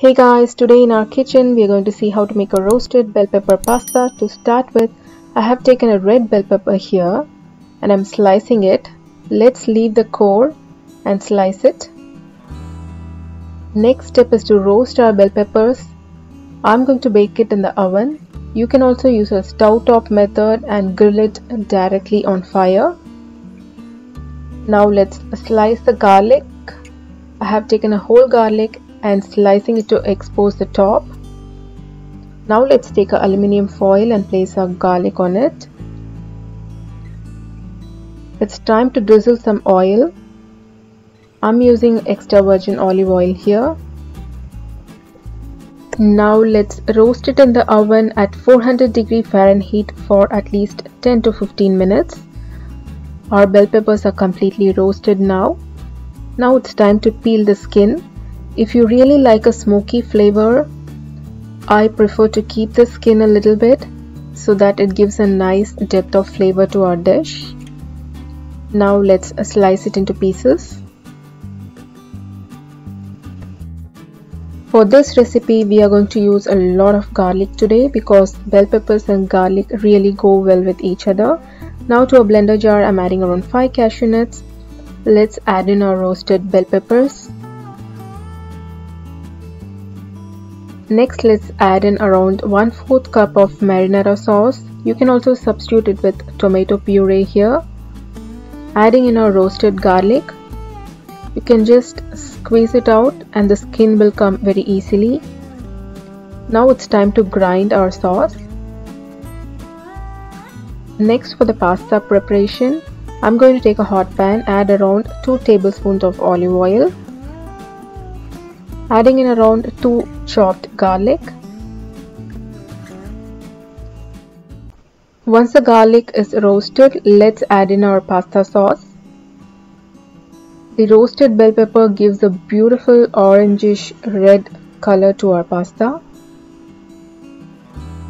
Hey guys, today in our kitchen we are going to see how to make a roasted bell pepper pasta. To start with, I have taken a red bell pepper here and I'm slicing it. Let's leave the core and slice it. Next step is to roast our bell peppers. I'm going to bake it in the oven. You can also use a stove top method and grill it directly on fire. Now let's slice the garlic. I have taken a whole garlic and slicing it to expose the top. Now let's take a aluminium foil and place our garlic on it. It's time to drizzle some oil. I'm using extra virgin olive oil here. Now let's roast it in the oven at 400 degree Fahrenheit for at least 10 to 15 minutes. Our bell peppers are completely roasted now. Now it's time to peel the skin. If you really like a smoky flavor, I prefer to keep the skin a little bit so that it gives a nice depth of flavor to our dish. Now let's slice it into pieces. For this recipe we are going to use a lot of garlic today because bell peppers and garlic really go well with each other. Now to a blender jar I'm adding around 5 cashew nuts. Let's add in our roasted bell peppers. Next let's add in around 1 4th cup of marinara sauce. You can also substitute it with tomato puree here. Adding in our roasted garlic. You can just squeeze it out and the skin will come very easily. Now it's time to grind our sauce. Next for the pasta preparation, I'm going to take a hot pan, add around 2 tablespoons of olive oil, adding in around 2 chopped garlic. Once the garlic is roasted, let's add in our pasta sauce. The roasted bell pepper gives a beautiful orangish red color to our pasta.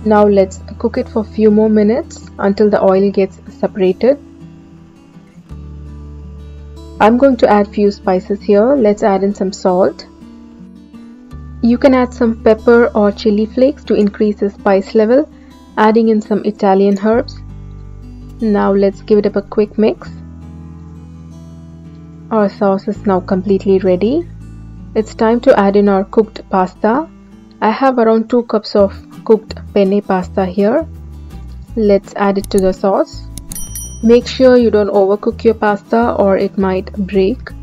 Now let's cook it for a few more minutes until the oil gets separated. I'm going to add few spices here. Let's add in some salt. You can add some pepper or chili flakes to increase the spice level, adding in some Italian herbs. Now let's give it up a quick mix. Our sauce is now completely ready. It's time to add in our cooked pasta. I have around 2 cups of cooked penne pasta here. Let's add it to the sauce. Make sure you don't overcook your pasta or it might break.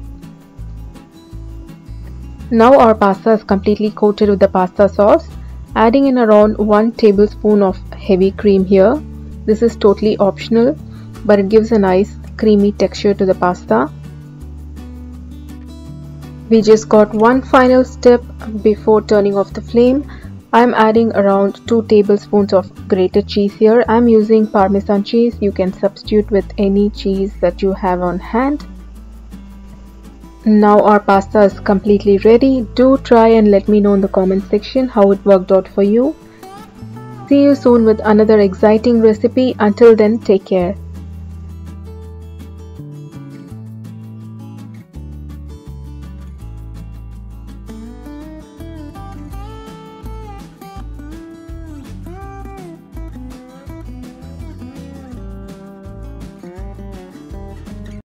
Now our pasta is completely coated with the pasta sauce. Adding in around 1 tablespoon of heavy cream here. This is totally optional but it gives a nice creamy texture to the pasta. We just got one final step before turning off the flame. I'm adding around 2 tablespoons of grated cheese here. I'm using parmesan cheese. You can substitute with any cheese that you have on hand. Now our pasta is completely ready. Do try and let me know in the comment section how it worked out for you. See you soon with another exciting recipe. Until then, take care.